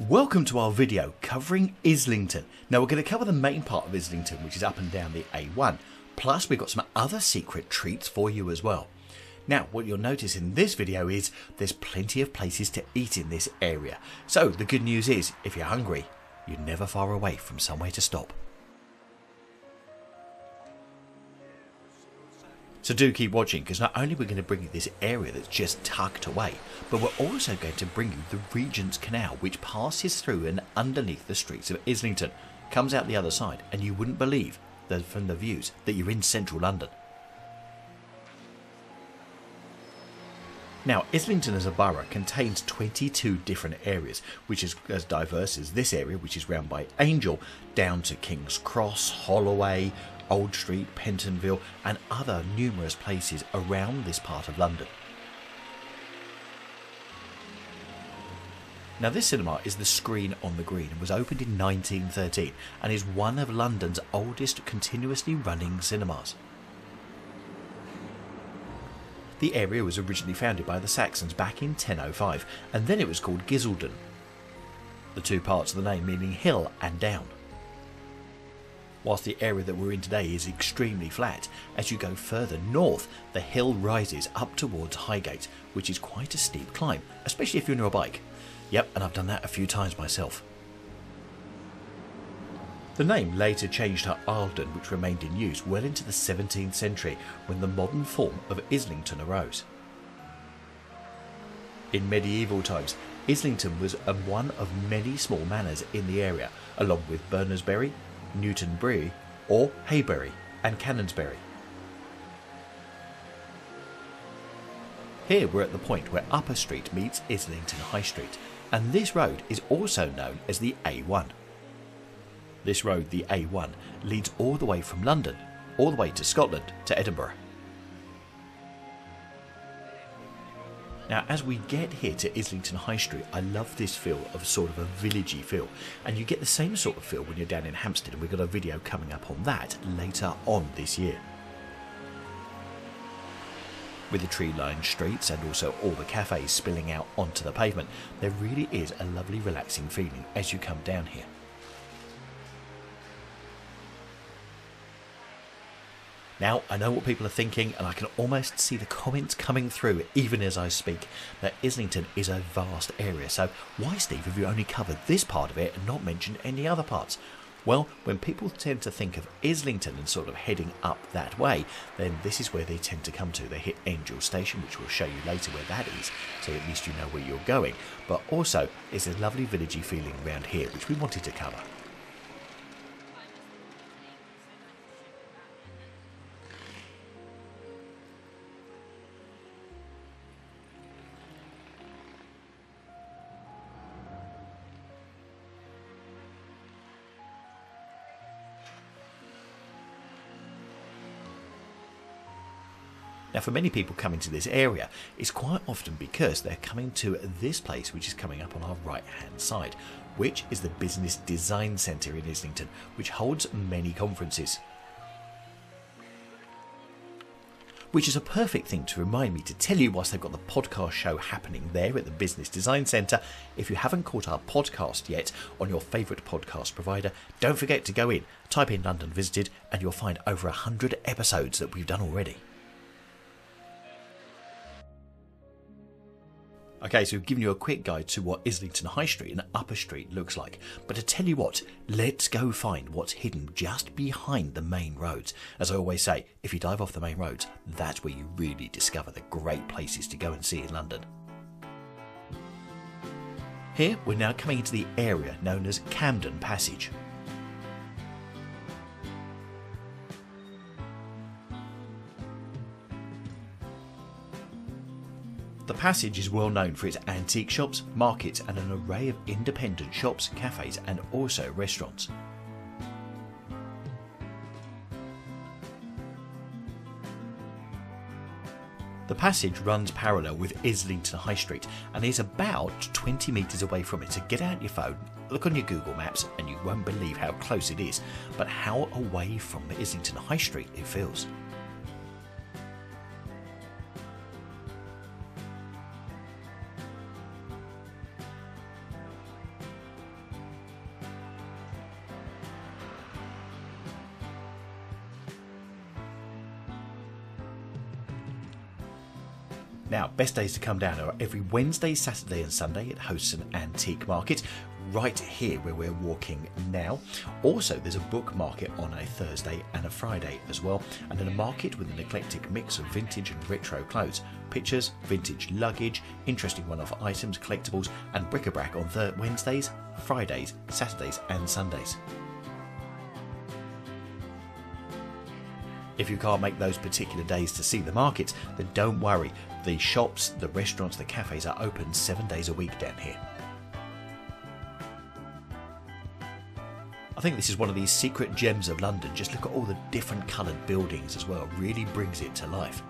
Welcome to our video covering Islington. Now we're going to cover the main part of Islington which is up and down the A1 plus we've got some other secret treats for you as well. Now what you'll notice in this video is there's plenty of places to eat in this area. So the good news is if you're hungry you're never far away from somewhere to stop. So do keep watching because not only are we going to bring you this area that's just tucked away, but we're also going to bring you the Regent's Canal which passes through and underneath the streets of Islington, comes out the other side and you wouldn't believe that from the views that you're in central London. Now, Islington as a borough contains 22 different areas, which is as diverse as this area, which is round by Angel, down to King's Cross, Holloway, Old Street, Pentonville, and other numerous places around this part of London. Now, this cinema is the Screen on the Green and was opened in 1913 and is one of London's oldest continuously running cinemas. The area was originally founded by the Saxons back in 1005 and then it was called Gisildon, the two parts of the name meaning hill and down whilst the area that we're in today is extremely flat. As you go further north, the hill rises up towards Highgate, which is quite a steep climb, especially if you're on a bike. Yep, and I've done that a few times myself. The name later changed to Iseldon, which remained in use well into the 17th century when the modern form of Islington arose. In medieval times, Islington was one of many small manors in the area, along with Berners-Bury, Newtonbury, or Haybury and Canonsbury. Here we're at the point where Upper Street meets Islington High Street, and this road is also known as the A1. This road, the A1, leads all the way from London, all the way to Scotland, to Edinburgh. Now, as we get here to Islington High Street, I love this feel of sort of a villagey feel, and you get the same sort of feel when you're down in Hampstead, and we've got a video coming up on that later on this year. With the tree lined streets and also all the cafes spilling out onto the pavement, there really is a lovely relaxing feeling as you come down here. Now, I know what people are thinking, and I can almost see the comments coming through even as I speak that Islington is a vast area. So, why, Steve, have you only covered this part of it and not mentioned any other parts? Well, when people tend to think of Islington and sort of heading up that way, then this is where they tend to come to. They hit Angel Station, which we'll show you later where that is, so at least you know where you're going. But also, it's a lovely villagey feeling around here, which we wanted to cover. Now, for many people coming to this area, it's quite often because they're coming to this place, which is coming up on our right hand side, which is the Business Design Centre in Islington, which holds many conferences. Which is a perfect thing to remind me to tell you whilst they've got the podcast show happening there at the Business Design Centre. If you haven't caught our podcast yet on your favourite podcast provider, don't forget to go in, type in London Visited, and you'll find over 100 episodes that we've done already. Okay, so we've given you a quick guide to what Islington High Street and Upper Street looks like. But to tell you what, let's go find what's hidden just behind the main roads. As I always say, if you dive off the main roads, that's where you really discover the great places to go and see in London. Here, we're now coming into the area known as Camden Passage. The passage is well known for its antique shops, markets, and an array of independent shops, cafes, and also restaurants. The passage runs parallel with Islington High Street and is about 20 metres away from it. So get out your phone, look on your Google Maps, and you won't believe how close it is, but how away from Islington High Street it feels. Now, best days to come down are every Wednesday, Saturday, and Sunday. It hosts an antique market right here where we're walking now. Also, there's a book market on a Thursday and a Friday as well, and then a market with an eclectic mix of vintage and retro clothes, pictures, vintage luggage, interesting one off items, collectibles, and bric a brac on Wednesdays, Fridays, Saturdays, and Sundays. If you can't make those particular days to see the markets, then don't worry. The shops, the restaurants, the cafes are open seven days a week down here. I think this is one of these secret gems of London. Just look at all the different coloured buildings as well, really brings it to life.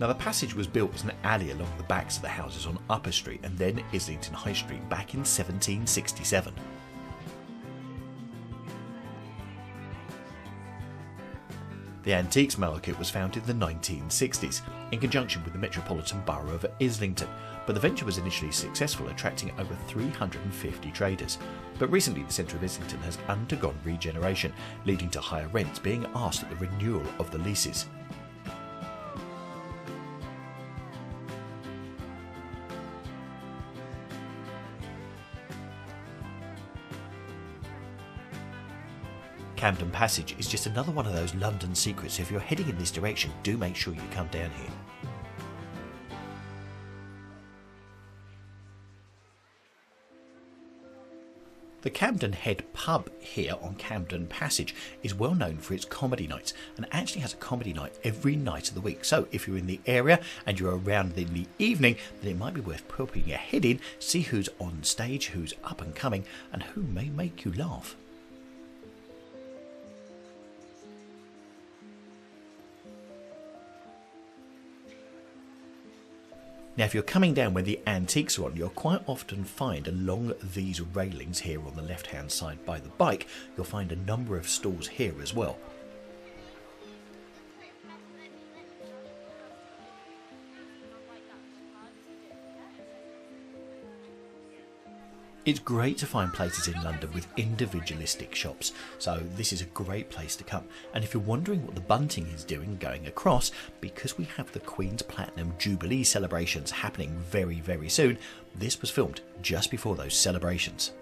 Now, the passage was built as an alley along the backs of the houses on Upper Street and then Islington High Street back in 1767. The Antiques Market was founded in the 1960s in conjunction with the Metropolitan Borough of Islington, but the venture was initially successful, attracting over 350 traders. But recently, the centre of Islington has undergone regeneration, leading to higher rents being asked at the renewal of the leases. Camden Passage is just another one of those London secrets. So if you're heading in this direction, do make sure you come down here. The Camden Head pub here on Camden Passage is well known for its comedy nights and actually has a comedy night every night of the week. So if you're in the area and you're around in the evening, then it might be worth popping your head in, see who's on stage, who's up and coming, and who may make you laugh. Now, if you're coming down where the antiques are on, you'll quite often find along these railings here on the left hand side by the bike, you'll find a number of stalls here as well. It's great to find places in London with individualistic shops, so this is a great place to come. And if you're wondering what the Bunting is doing going across, because we have the Queen's Platinum Jubilee celebrations happening very, very soon, this was filmed just before those celebrations.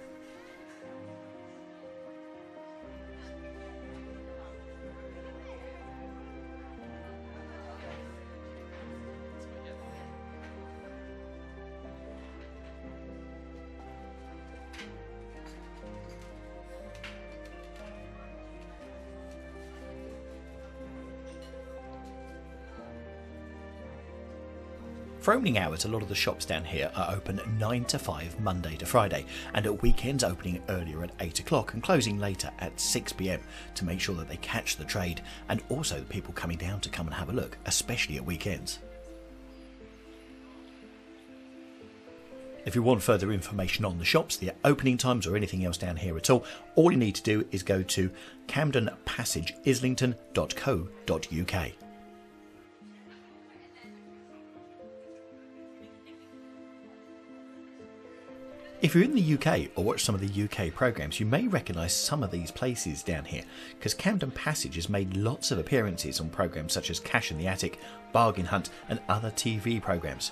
For opening hours, a lot of the shops down here are open 9 to 5 Monday to Friday, and at weekends opening earlier at 8 o'clock and closing later at 6 pm to make sure that they catch the trade and also the people coming down to come and have a look, especially at weekends. If you want further information on the shops, the opening times, or anything else down here at all, all you need to do is go to camdenpassageislington.co.uk. If you're in the UK or watch some of the UK programmes, you may recognise some of these places down here, because Camden Passage has made lots of appearances on programmes such as Cash in the Attic, Bargain Hunt, and other TV programmes.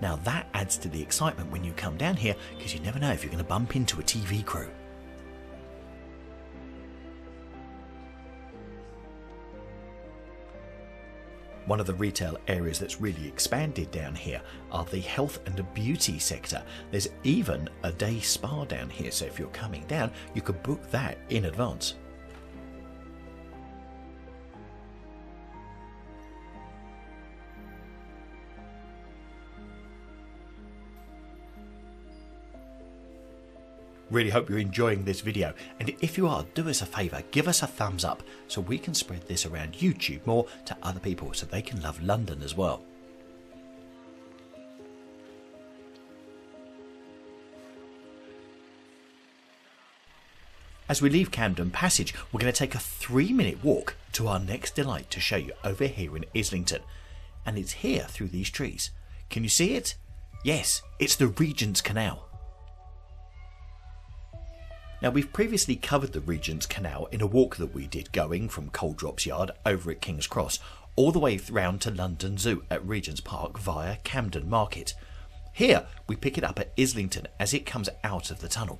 Now that adds to the excitement when you come down here, because you never know if you're going to bump into a TV crew. One of the retail areas that's really expanded down here are the health and beauty sector. There's even a day spa down here, so if you're coming down, you could book that in advance. Really hope you're enjoying this video, and if you are, do us a favour, give us a thumbs up so we can spread this around YouTube more to other people so they can love London as well. As we leave Camden Passage, we're going to take a three minute walk to our next delight to show you over here in Islington. And it's here through these trees. Can you see it? Yes, it's the Regent's Canal. Now, we've previously covered the Regent's Canal in a walk that we did going from Coal Drops Yard over at King's Cross all the way round to London Zoo at Regent's Park via Camden Market. Here, we pick it up at Islington as it comes out of the tunnel.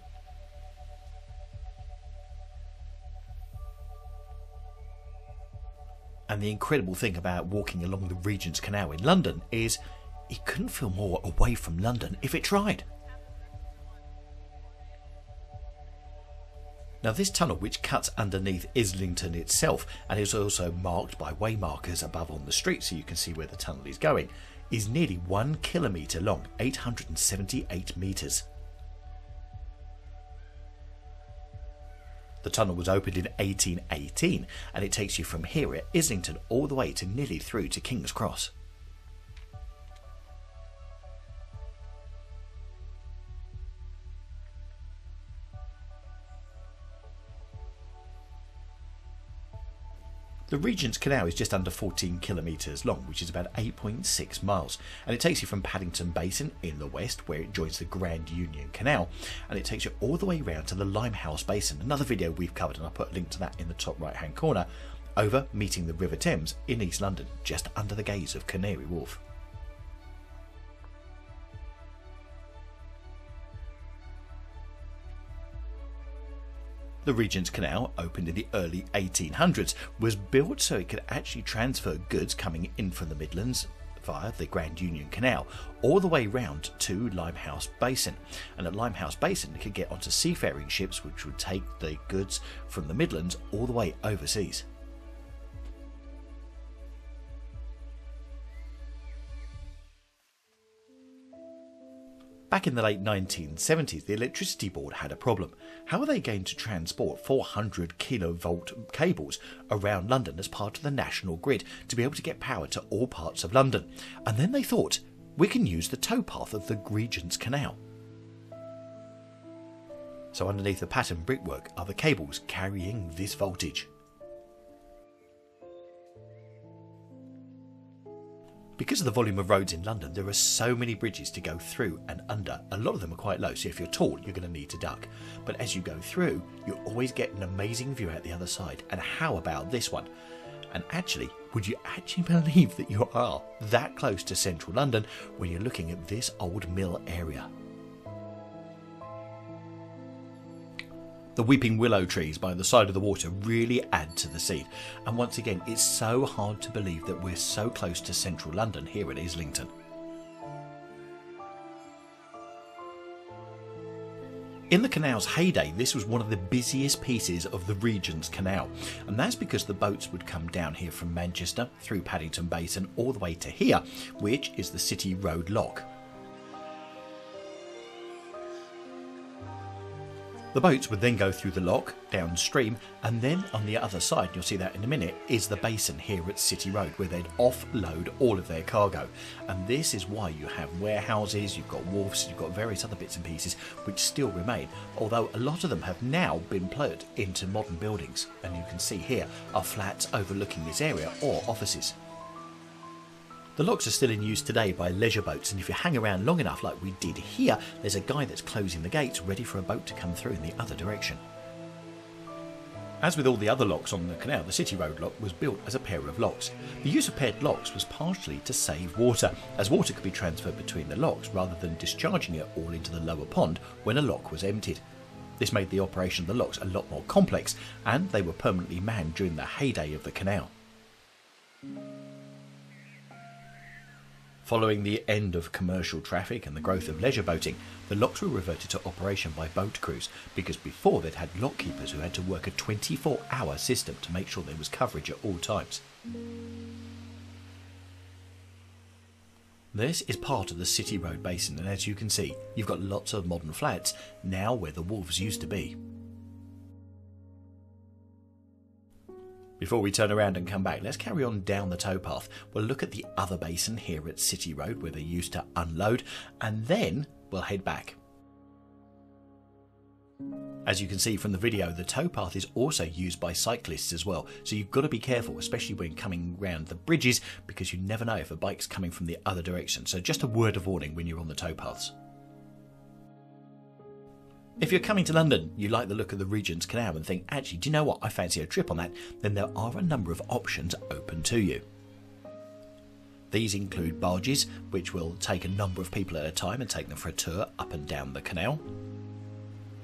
And the incredible thing about walking along the Regent's Canal in London is it couldn't feel more away from London if it tried. Now, this tunnel, which cuts underneath Islington itself and is also marked by waymarkers above on the street so you can see where the tunnel is going, is nearly one kilometre long, 878 metres. The tunnel was opened in 1818 and it takes you from here at Islington all the way to nearly through to King's Cross. The Regent's Canal is just under 14 kilometres long, which is about 8.6 miles, and it takes you from Paddington Basin in the west, where it joins the Grand Union Canal, and it takes you all the way round to the Limehouse Basin, another video we've covered, and I'll put a link to that in the top right hand corner, over meeting the River Thames in East London, just under the gaze of Canary Wharf. The Regent's Canal, opened in the early 1800s, was built so it could actually transfer goods coming in from the Midlands via the Grand Union Canal all the way round to Limehouse Basin. And at Limehouse Basin, it could get onto seafaring ships which would take the goods from the Midlands all the way overseas. Back in the late 1970s, the electricity board had a problem. How are they going to transport 400 kilovolt cables around London as part of the national grid to be able to get power to all parts of London? And then they thought, we can use the towpath of the Regent's Canal. So underneath the pattern brickwork are the cables carrying this voltage. Because of the volume of roads in London, there are so many bridges to go through and under. A lot of them are quite low, so if you're tall, you're going to need to duck. But as you go through, you always get an amazing view out the other side. And how about this one? And actually, would you actually believe that you are that close to central London when you're looking at this old mill area? The weeping willow trees by the side of the water really add to the scene. And once again, it's so hard to believe that we're so close to central London here at Islington. In the canal's heyday, this was one of the busiest pieces of the Regent's Canal, and that's because the boats would come down here from Manchester through Paddington Basin all the way to here, which is the City Road Lock. The boats would then go through the lock downstream, and then on the other side, you'll see that in a minute, is the basin here at City Road where they'd offload all of their cargo. And this is why you have warehouses, you've got wharfs, you've got various other bits and pieces which still remain, although a lot of them have now been put into modern buildings. And you can see here are flats overlooking this area or offices. The locks are still in use today by leisure boats, and if you hang around long enough, like we did here, there's a guy that's closing the gates ready for a boat to come through in the other direction. As with all the other locks on the canal, the City Road lock was built as a pair of locks. The use of paired locks was partially to save water, as water could be transferred between the locks rather than discharging it all into the lower pond when a lock was emptied. This made the operation of the locks a lot more complex, and they were permanently manned during the heyday of the canal. Following the end of commercial traffic and the growth of leisure boating, the locks were reverted to operation by boat crews because before they'd had lock keepers who had to work a 24 hour system to make sure there was coverage at all times. This is part of the City Road Basin, and as you can see, you've got lots of modern flats now where the wharves used to be. Before we turn around and come back, let's carry on down the towpath. We'll look at the other basin here at City Road where they used to unload, and then we'll head back. As you can see from the video, the towpath is also used by cyclists as well, so you've got to be careful, especially when coming round the bridges, because you never know if a bike's coming from the other direction. So just a word of warning when you're on the towpaths. If you're coming to London, you like the look of the Regent's Canal and think, actually, do you know what, I fancy a trip on that, then there are a number of options open to you. These include barges, which will take a number of people at a time and take them for a tour up and down the canal.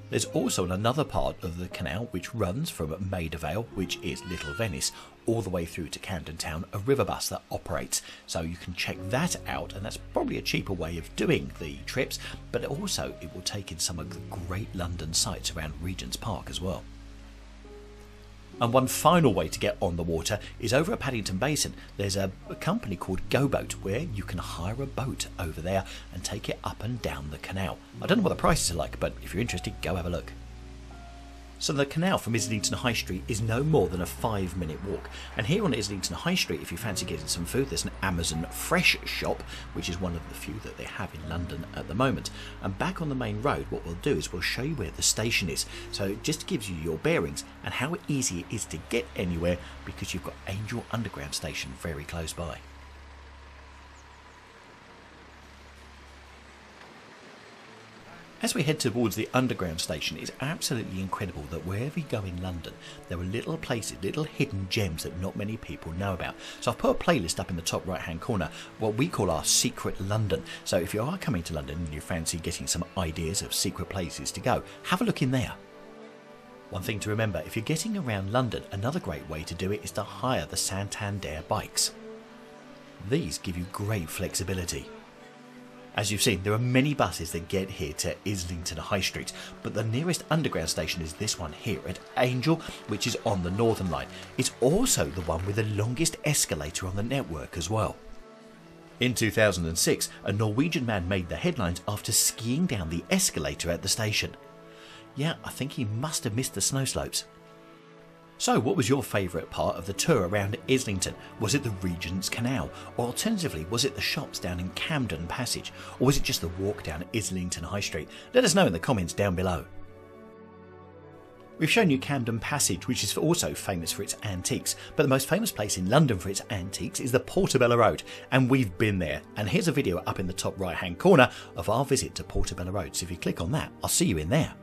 There's also another part of the canal which runs from Maida Vale, which is Little Venice, all the way through to Camden Town, a river bus that operates. So you can check that out, and that's probably a cheaper way of doing the trips, but also it will take in some of the great London sites around Regent's Park as well. And one final way to get on the water is over at Paddington Basin. There's a, a company called GoBoat where you can hire a boat over there and take it up and down the canal. I don't know what the prices are like, but if you're interested, go have a look. So the canal from Islington High Street is no more than a five minute walk. And here on Islington High Street, if you fancy getting some food, there's an Amazon Fresh shop, which is one of the few that they have in London at the moment. And back on the main road, what we'll do is we'll show you where the station is. So it just gives you your bearings and how easy it is to get anywhere because you've got Angel Underground Station very close by. As we head towards the underground station, it's absolutely incredible that wherever you go in London, there are little places, little hidden gems that not many people know about. So I've put a playlist up in the top right hand corner, what we call our secret London. So if you are coming to London and you fancy getting some ideas of secret places to go, have a look in there. One thing to remember if you're getting around London, another great way to do it is to hire the Santander bikes. These give you great flexibility. As you've seen, there are many buses that get here to Islington High Street, but the nearest underground station is this one here at Angel, which is on the Northern Line. It's also the one with the longest escalator on the network as well. In 2006, a Norwegian man made the headlines after skiing down the escalator at the station. Yeah, I think he must have missed the snow slopes. So, what was your favourite part of the tour around Islington? Was it the Regent's Canal? Or alternatively, was it the shops down in Camden Passage? Or was it just the walk down Islington High Street? Let us know in the comments down below. We've shown you Camden Passage, which is also famous for its antiques, but the most famous place in London for its antiques is the Portobello Road, and we've been there. And here's a video up in the top right hand corner of our visit to Portobello Road, so if you click on that, I'll see you in there.